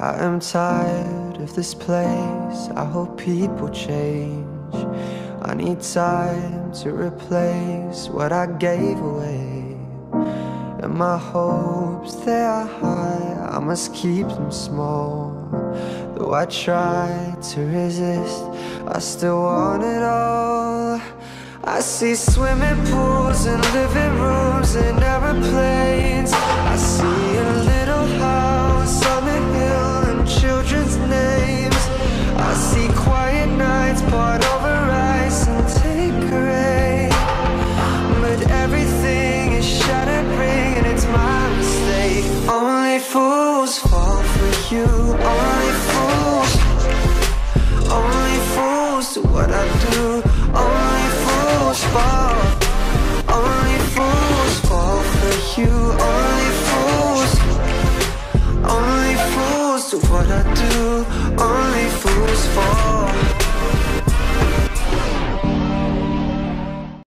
I am tired of this place. I hope people change. I need time to replace what I gave away. And my hopes, they are high. I must keep them small. Though I try to resist, I still want it all. I see swimming pools nights over ice and take a rain. But everything is shattering and it's my mistake. Only fools fall for you. Only fools. Only fools do what I do. Only fools fall. Only fools fall for you. Only fools. Only fools do what I do.